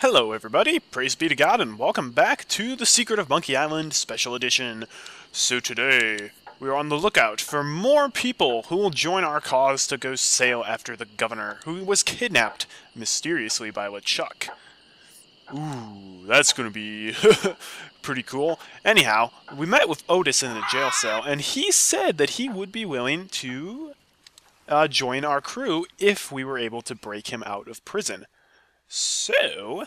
Hello everybody, praise be to God and welcome back to The Secret of Monkey Island Special Edition. So today, we are on the lookout for more people who will join our cause to go sail after the governor, who was kidnapped mysteriously by LeChuck. Ooh, that's gonna be pretty cool. Anyhow, we met with Otis in the jail cell, and he said that he would be willing to uh, join our crew if we were able to break him out of prison. So...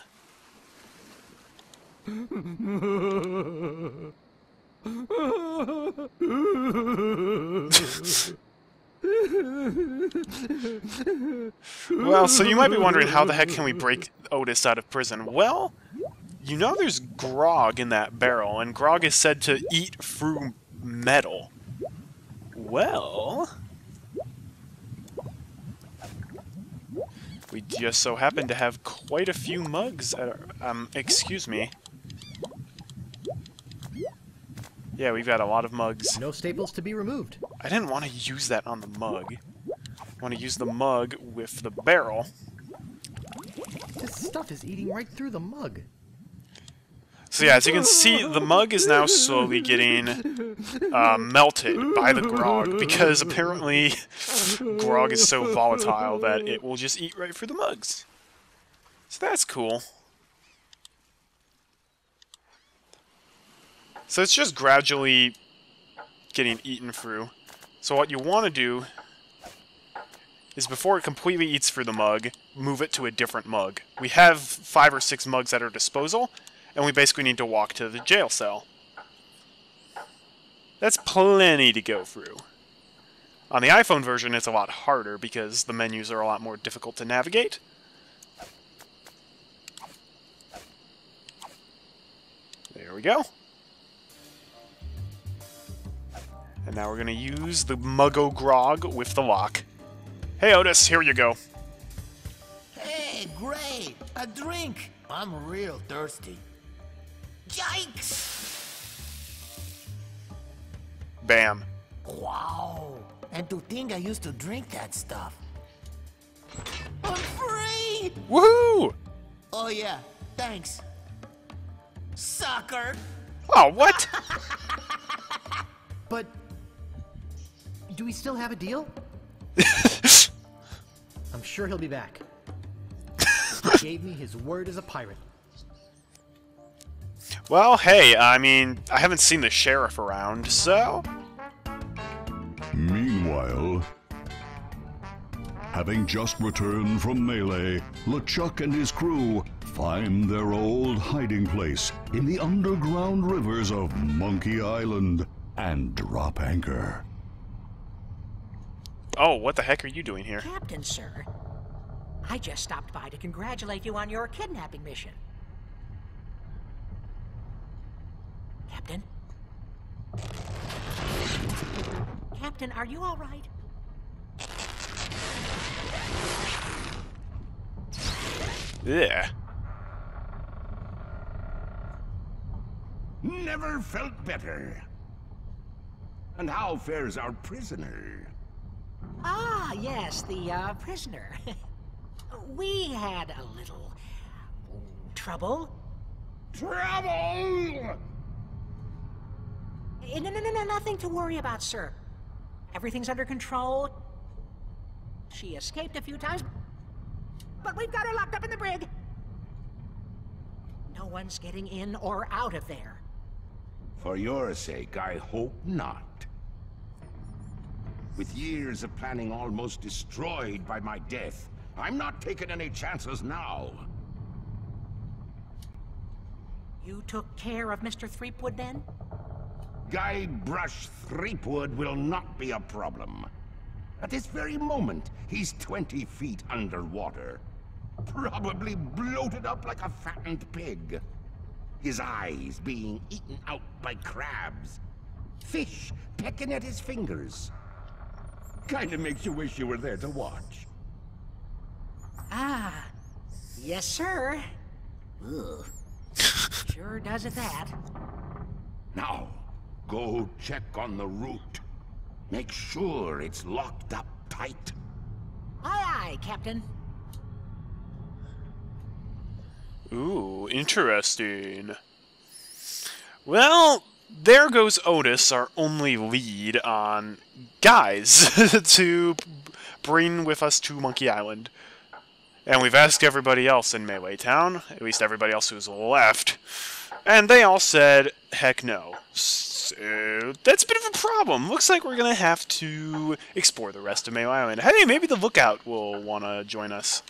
well, so you might be wondering how the heck can we break Otis out of prison? Well, you know there's grog in that barrel, and grog is said to eat through metal. Well... We just so happen to have quite a few mugs at our, um, excuse me. Yeah, we've got a lot of mugs. No staples to be removed. I didn't want to use that on the mug. I want to use the mug with the barrel. This stuff is eating right through the mug. So yeah, as you can see, the mug is now slowly getting uh, melted by the grog because apparently grog is so volatile that it will just eat right through the mugs. So that's cool. So it's just gradually getting eaten through. So what you want to do is before it completely eats through the mug, move it to a different mug. We have five or six mugs at our disposal, and we basically need to walk to the jail cell. That's plenty to go through. On the iPhone version, it's a lot harder because the menus are a lot more difficult to navigate. There we go. And now we're going to use the Mug o' Grog with the lock. Hey, Otis, here you go. Hey, great! A drink! I'm real thirsty. Yikes! Bam. Wow! And to think I used to drink that stuff. I'm free! Woohoo! Oh yeah, thanks. Sucker! Oh, what? But do we still have a deal? I'm sure he'll be back. he gave me his word as a pirate. Well, hey, I mean, I haven't seen the sheriff around, so... Meanwhile, having just returned from Melee, LeChuck and his crew find their old hiding place in the underground rivers of Monkey Island and drop anchor. Oh, what the heck are you doing here? Captain, sir. I just stopped by to congratulate you on your kidnapping mission. Captain? Captain, are you all right? Yeah. Never felt better. And how fares our prisoner? Ah, yes, the uh, prisoner. we had a little trouble. Trouble! Eh, No, no, no, no, nothing to worry about, sir. Everything's under control. She escaped a few times, but we've got her locked up in the brig. No one's getting in or out of there. For your sake, I hope not. With years of planning almost destroyed by my death, I'm not taking any chances now. You took care of Mr. Threepwood then? Guybrush Threepwood will not be a problem. At this very moment, he's 20 feet underwater. Probably bloated up like a fattened pig. His eyes being eaten out by crabs. Fish pecking at his fingers. Kinda makes you wish you were there to watch. Ah, yes, sir. Ugh. sure does it that. Now, go check on the route. Make sure it's locked up tight. Aye, aye, Captain. Ooh, interesting. Well, there goes Otis, our only lead on guys to bring with us to Monkey Island. And we've asked everybody else in Melee Town, at least everybody else who's left, and they all said, heck no. So, that's a bit of a problem. Looks like we're gonna have to explore the rest of Melee Island. Hey, maybe the Lookout will want to join us.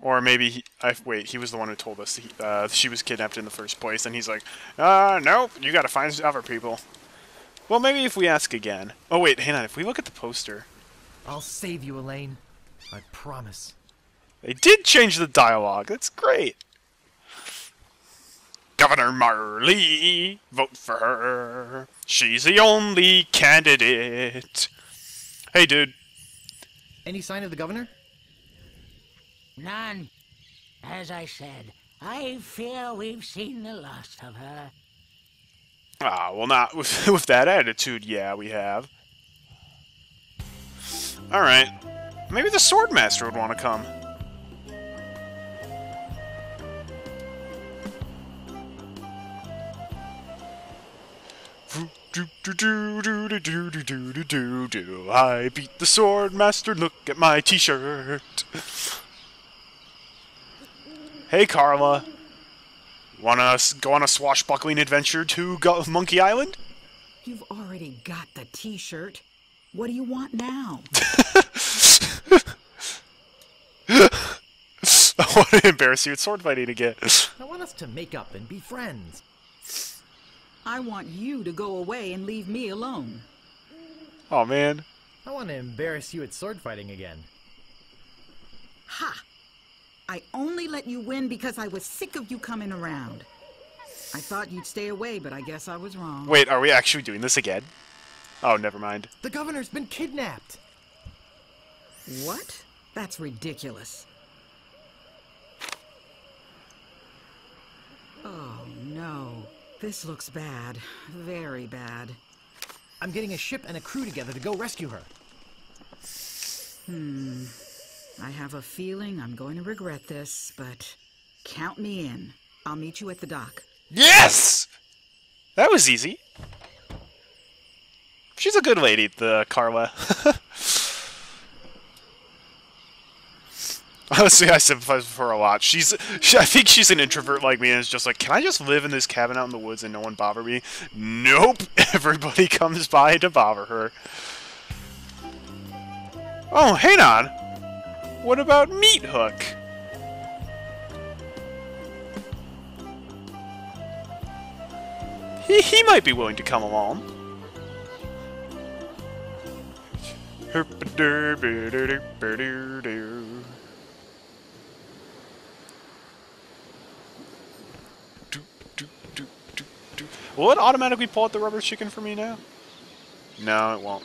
Or maybe he, I wait. He was the one who told us he, uh, she was kidnapped in the first place, and he's like, "Uh, nope. You got to find other people." Well, maybe if we ask again. Oh wait, hang on. If we look at the poster, I'll save you, Elaine. I promise. They did change the dialogue. That's great. Governor Marley, vote for her. She's the only candidate. Hey, dude. Any sign of the governor? None. As I said, I fear we've seen the last of her. Ah, well, not with, with that attitude. Yeah, we have. All right. Maybe the Swordmaster would want to come. I beat the Swordmaster. Look at my T-shirt. Hey, Carla. Wanna go on a swashbuckling adventure to Go- Monkey Island? You've already got the t-shirt. What do you want now? I want to embarrass you at sword fighting again. I want us to make up and be friends. I want you to go away and leave me alone. Oh man. I want to embarrass you at sword fighting again. Ha! I only let you win because I was sick of you coming around. I thought you'd stay away, but I guess I was wrong. Wait, are we actually doing this again? Oh, never mind. The governor's been kidnapped. What? That's ridiculous. Oh no. This looks bad. Very bad. I'm getting a ship and a crew together to go rescue her. Hmm. I have a feeling I'm going to regret this, but count me in. I'll meet you at the dock. Yes! That was easy. She's a good lady, the Carla. Honestly, I sympathize with her a lot. She's, she, I think she's an introvert like me, and is just like, can I just live in this cabin out in the woods and no one bother me? Nope. Everybody comes by to bother her. Oh, hang on. What about Meat Hook? He, he might be willing to come along. Will it automatically pull out the rubber chicken for me now? No, it won't.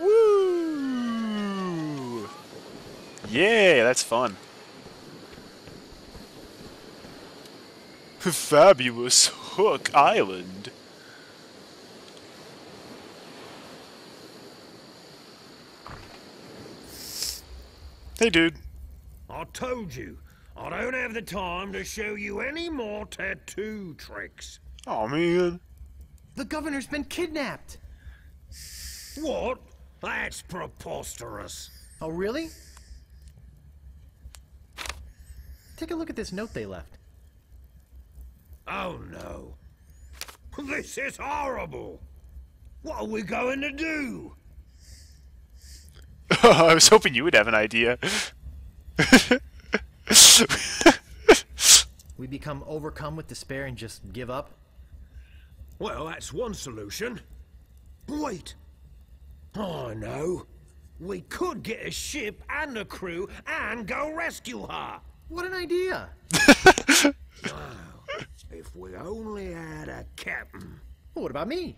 Woo! Yeah, that's fun. Fabulous Hook Island. Hey, dude. I told you, I don't have the time to show you any more tattoo tricks. Oh man. The governor's been kidnapped. What? That's preposterous. Oh, really? Take a look at this note they left. Oh no. This is horrible. What are we going to do? I was hoping you would have an idea. We become overcome with despair and just give up? Well, that's one solution. Wait. Oh, I know. We could get a ship and a crew and go rescue her. What an idea! If we only had a captain. Well, what about me?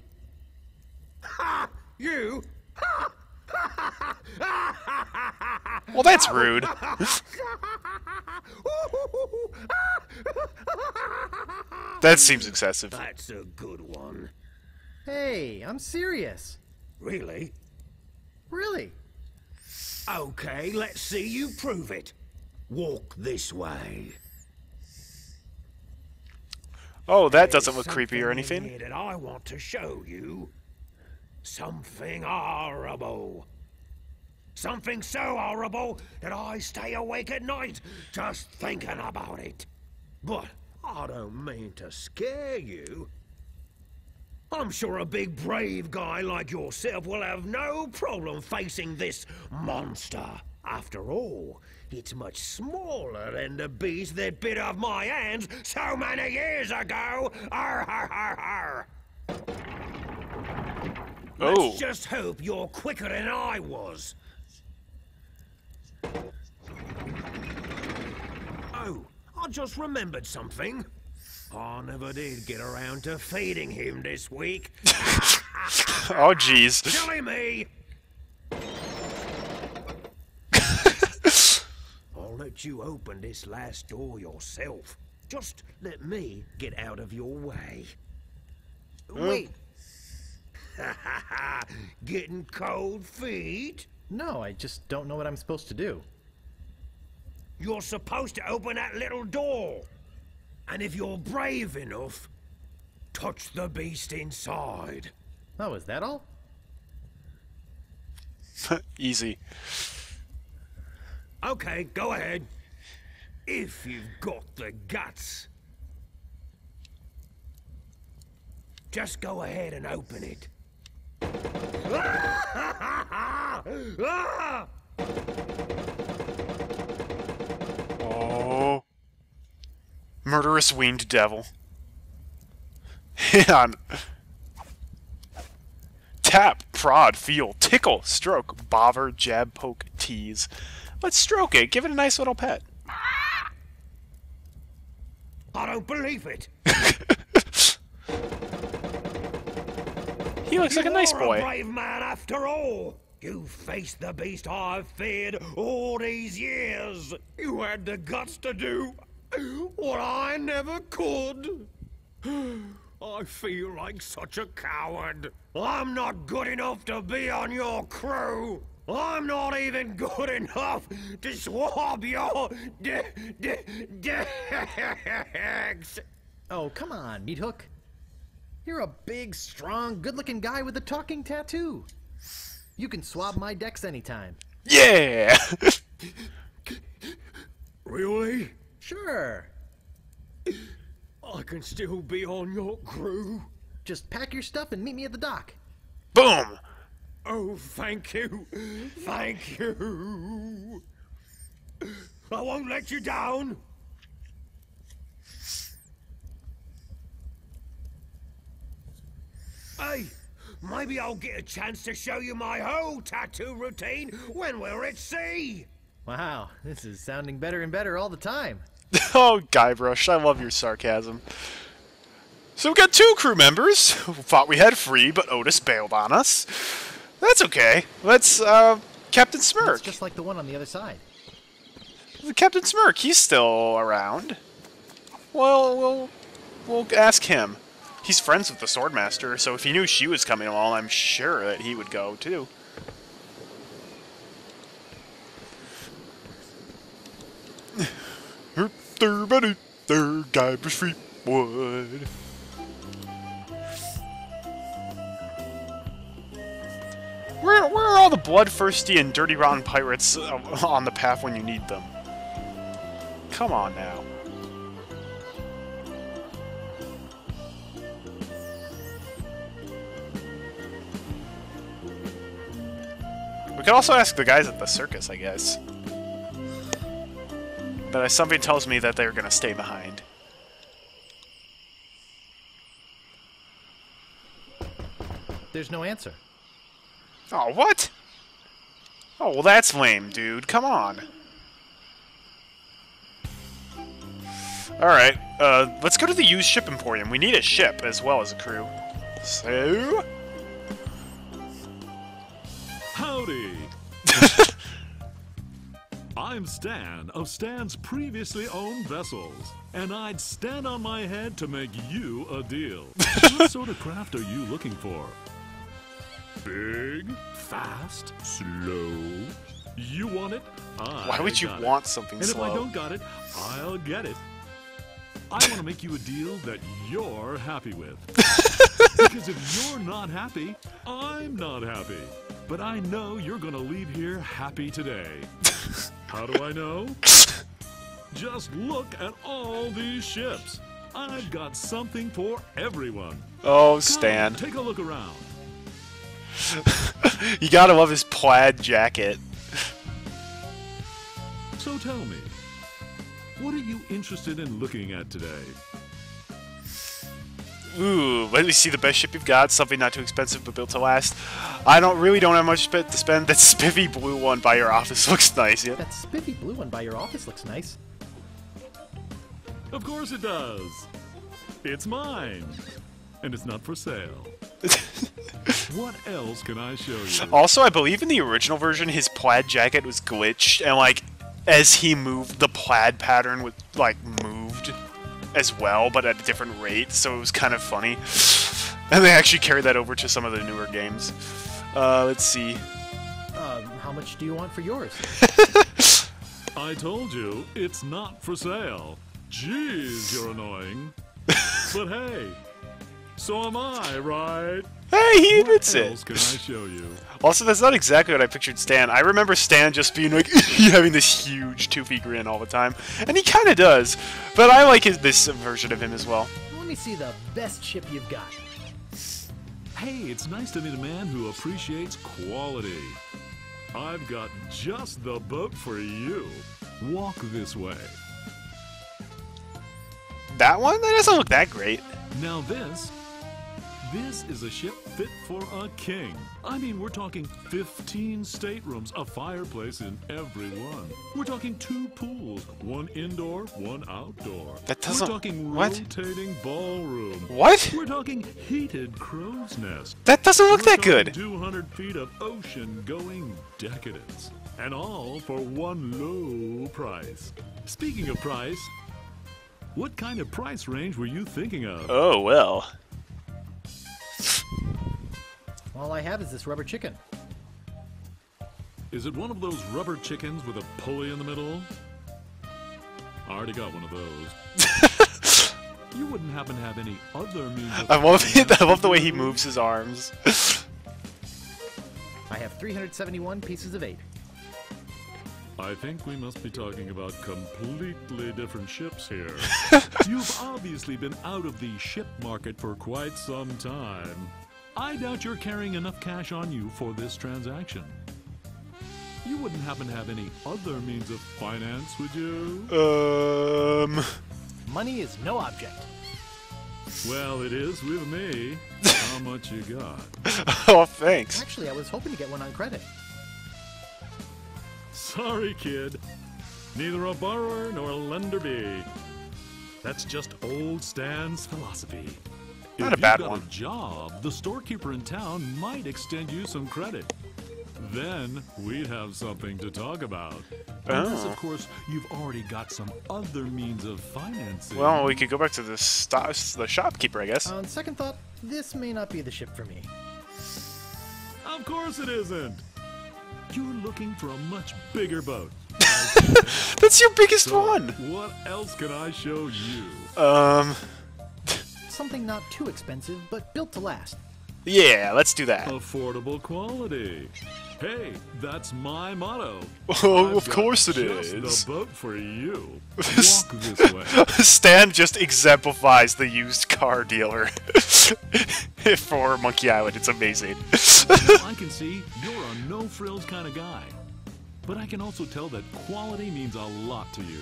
Ha! You? Ha! Well, that's rude. that seems excessive. That's a good one. Hey, I'm serious. Really? Really? Okay, let's see you prove it. Walk this way. Oh, that doesn't There's look creepy or anything. that I want to show you. Something horrible. Something so horrible that I stay awake at night just thinking about it. But I don't mean to scare you. I'm sure a big brave guy like yourself will have no problem facing this monster. After all, it's much smaller than the beast that bit off my hands so many years ago. Arr, arr, arr, arr. Oh. Let's just hope you're quicker than I was. Oh, I just remembered something. I never did get around to feeding him this week. Oh, jeez. Silly me! I'll let you open this last door yourself. Just let me get out of your way. Hmm. Wait. Getting cold feet? No, I just don't know what I'm supposed to do. You're supposed to open that little door. And if you're brave enough, touch the beast inside. Oh, is that all? Easy. Okay, go ahead. If you've got the guts. Just go ahead and open it. Oh. Murderous winged devil. Hit on. Tap, prod, feel, tickle, stroke, bother, jab, poke, tease. Let's stroke it. Give it a nice little pet. I don't believe it. He looks like a You nice are boy. A brave man after all. You faced the beast I've feared all these years. You had the guts to do what I never could. I feel like such a coward. I'm not good enough to be on your crew. I'm not even good enough to swab your de- de- decks. Oh, come on, Meat Hook. You're a big, strong, good-looking guy with a talking tattoo. You can swab my decks anytime. Yeah! Really? Sure. I can still be on your crew. Just pack your stuff and meet me at the dock. Boom! Oh, thank you. Thank you. I won't let you down. Hey, maybe I'll get a chance to show you my whole tattoo routine when we're at sea. Wow, this is sounding better and better all the time. Oh, Guybrush, I love your sarcasm. So we've got two crew members who thought we had free, but Otis bailed on us. That's okay. Let's, uh, Captain Smirk. It's just like the one on the other side. Captain Smirk, he's still around. Well, we'll, we'll ask him. He's friends with the Swordmaster, so if he knew she was coming along, I'm sure that he would go, too. Guybrush Threepwood. Where, where are all the bloodthirsty and dirty rotten pirates uh, on the path when you need them? Come on now. We could also ask the guys at the circus, I guess. But something tells me that they're gonna stay behind. There's no answer. Oh, what? Oh, well, that's lame, dude. Come on. Alright, uh, let's go to the used ship emporium. We need a ship as well as a crew. So... Howdy. I'm Stan of Stan's previously owned vessels, and I'd stand on my head to make you a deal. what sort of craft are you looking for? Big, fast, slow. You want it? I Why would you got want it. something and slow? if I don't got it, I'll get it. I want to make you a deal that you're happy with. because if you're not happy, I'm not happy. But I know you're going to leave here happy today. How do I know? Just look at all these ships. I've got something for everyone. Oh, Come, Stan. take a look around. You gotta love his plaid jacket. So tell me, what are you interested in looking at today? Ooh, let me see the best ship you've got. Something not too expensive but built to last. I don't really don't have much sp- to spend. That spiffy blue one by your office looks nice. Yeah. That spiffy blue one by your office looks nice. Of course it does. It's mine. And it's not for sale. what else can I show you? Also, I believe in the original version, his plaid jacket was glitched, and like as he moved, the plaid pattern was like moved as well, but at a different rate. So it was kind of funny. And they actually carried that over to some of the newer games. Uh, let's see. Um, how much do you want for yours? I told you, it's not for sale. Jeez, you're annoying. but hey, so am I, right? Hey, he What admits else it. can I show you? Also, that's not exactly what I pictured Stan. I remember Stan just being like having this huge toothy grin all the time, and he kind of does. But I like his, this version of him as well. Let me see the best chip you've got. Hey, it's nice to meet a man who appreciates quality. I've got just the boat for you. Walk this way. That one? That doesn't look that great. Now this, this is a ship fit for a king. I mean, we're talking 15 staterooms, a fireplace in every one. We're talking two pools, one indoor, one outdoor. That doesn't- We're talking what? rotating ballroom. What? We're talking heated crow's nest. That doesn't look We're that good. 200 feet of ocean-going decadence, and all for one low price. Speaking of price, what kind of price range were you thinking of? Oh, well. All I have is this rubber chicken. Is it one of those rubber chickens with a pulley in the middle? I already got one of those. you wouldn't happen to have any other means of I love it. I love the way he finance, would you? moves his arms. I have 371 pieces of eight. I think we must be talking about completely different ships here. You've obviously been out of the ship market for quite some time. I doubt you're carrying enough cash on you for this transaction. You wouldn't happen to have any other means of finance, would you? Um. Money is no object. Well, it is with me. How much you got? Oh, thanks. Actually, I was hoping to get one on credit. Sorry, kid. Neither a borrower nor a lender be. That's just old Stan's philosophy. Not if a bad you've got one. a job, the storekeeper in town might extend you some credit. Then we'd have something to talk about. Unless, Oh. of course, you've already got some other means of financing. Well, we could go back to the sto- the shopkeeper, I guess. On second thought, this may not be the ship for me. Of course it isn't. You're looking for a much bigger boat. That's your biggest So, one. What else can I show you? Um. Something not too expensive, but built to last. Yeah, let's do that. Affordable quality. Hey, that's my motto. Oh, I've of got course it just is. The boat for you. Walk this way. Stan just exemplifies the used car dealer for Monkey Island. It's amazing. I can see you're a no frills kind of guy, but I can also tell that quality means a lot to you.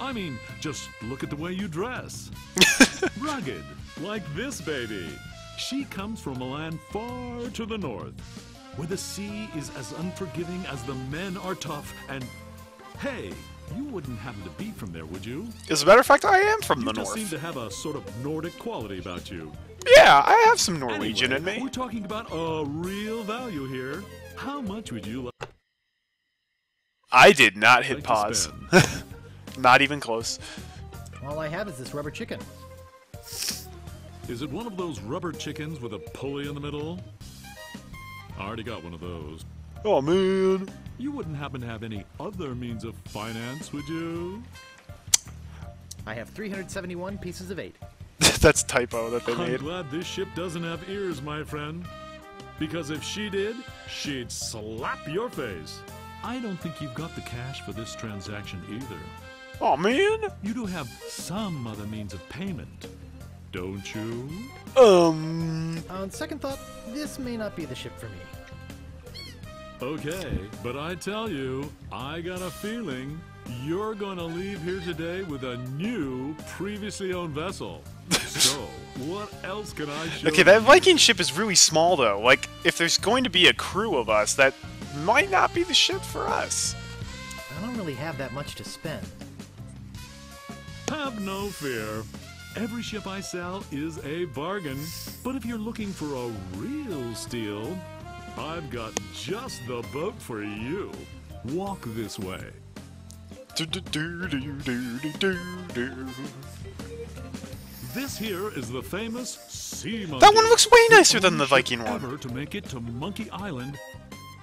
I mean, just look at the way you dress. Rugged, like this baby. She comes from a land far to the north, where the sea is as unforgiving as the men are tough, and hey, you wouldn't happen to be from there, would you? As a matter of fact, I am from You the just north. seem to have a sort of Nordic quality about you. Yeah, I have some Norwegian Anyway, in me. We're talking about a real value here. How much would you like I did not hit to pause. spend? not even close. All I have is this rubber chicken. Is it one of those rubber chickens with a pulley in the middle? I already got one of those. Oh man. You wouldn't happen to have any other means of finance, would you? I have 371 pieces of eight. That's typo that they I'm made. glad this ship doesn't have ears, my friend. Because if she did, she'd slap your face. I don't think you've got the cash for this transaction either. Oh man. You do have some other means of payment, don't you? Um. On second thought, this may not be the ship for me. Okay, but I tell you, I got a feeling you're gonna leave here today with a new, previously owned vessel. so, what else can I show Okay, that you? Viking ship is really small though. Like, if there's going to be a crew of us, that might not be the ship for us. I don't really have that much to spend. Have no fear. Every ship I sell is a bargain. But if you're looking for a real steal, I've got just the boat for you. Walk this way. This here is the famous Sea Monkey. That one looks way nicer than the Viking one. Ever to make it to Monkey Island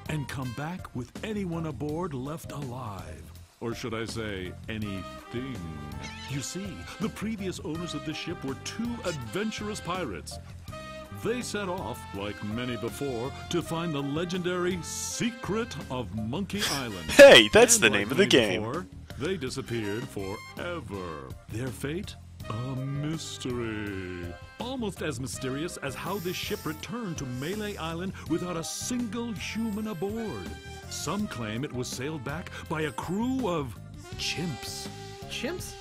and come back with anyone aboard left alive. Or should I say, anything. You see, the previous owners of this ship were two adventurous pirates. They set off, like many before, to find the legendary Secret of Monkey Island. Hey, that's And the like name of the game. before, they disappeared forever. Their fate? A mystery. Almost as mysterious as how this ship returned to Melee Island without a single human aboard. Some claim it was sailed back by a crew of chimps. Chimps?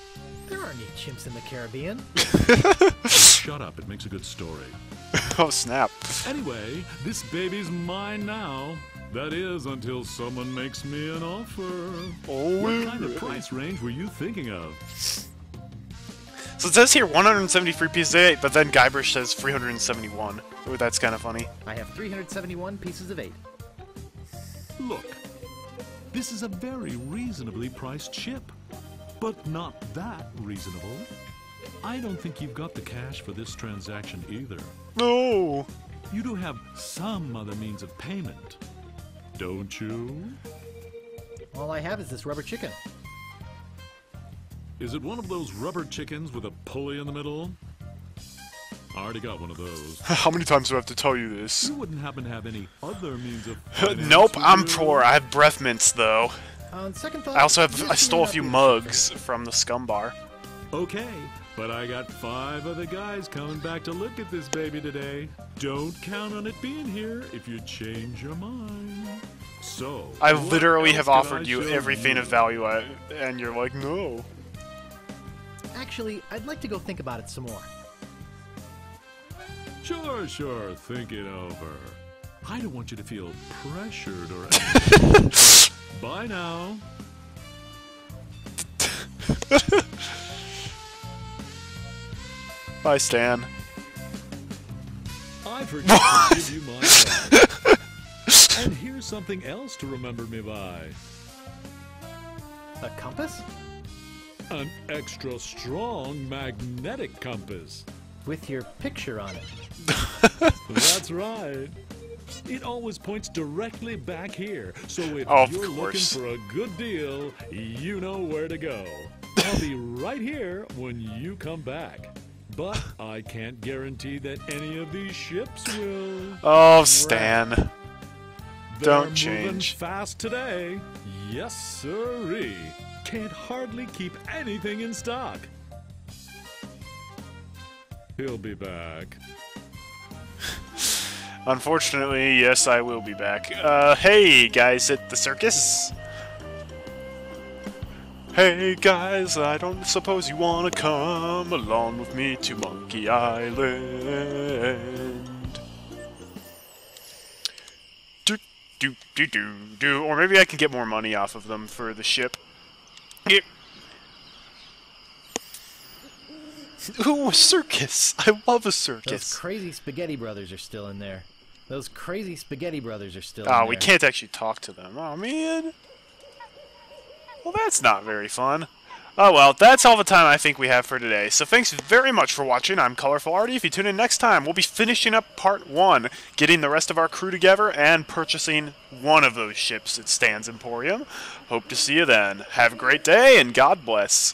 There aren't any chimps in the Caribbean. Shut up, it makes a good story. Oh snap. Anyway, this baby's mine now. That is, until someone makes me an offer. Oh, What kind of price range were you thinking of? So it says here 173 pieces of eight, but then Guybrush says 371. Ooh, that's kind of funny. I have 371 pieces of eight. Look, this is a very reasonably priced ship, but not that reasonable. I don't think you've got the cash for this transaction either. No. You do have some other means of payment, don't you? All I have is this rubber chicken. Is it one of those rubber chickens with a pulley in the middle? I already got one of those. How many times do I have to tell you this? You wouldn't happen to have any other means of. nope, I'm poor. I have breath mints though. On second thought, I also have. I stole a few be the ship for mugs me. from the scum bar. Okay, but I got five other guys coming back to look at this baby today. Don't count on it being here if you change your mind. So. I literally have offered you everything you? of value, I, and you're like, no. Actually, I'd like to go think about it some more. Sure, sure. Think it over. I don't want you to feel pressured or anything. Bye now. Bye, Stan. I forgot to give you my card. and here's something else to remember me by. A compass? An extra strong magnetic compass. With your picture on it. That's right. It always points directly back here, so if Of you're course. looking for a good deal, you know where to go. I'll be right here when you come back. But I can't guarantee that any of these ships will. Oh, Stan. They're Don't moving change. fast today. Yes, sirree. Can't hardly keep anything in stock. He'll be back. Unfortunately, yes, I will be back. Uh, hey, guys at the circus. Hey, guys, I don't suppose you want to come along with me to Monkey Island. Do, do, do, do, do. Or maybe I can get more money off of them for the ship. Here. Ooh, a circus! I love a circus. Those crazy spaghetti brothers are still in there. Those crazy spaghetti brothers are still. Oh, in we can't actually talk to them. Oh, man. Well, that's not very fun. Oh, well, that's all the time I think we have for today. So thanks very much for watching. I'm Colorful Arty. If you tune in next time, we'll be finishing up part one, getting the rest of our crew together, and purchasing one of those ships at Stan's Emporium. Hope to see you then. Have a great day, and God bless.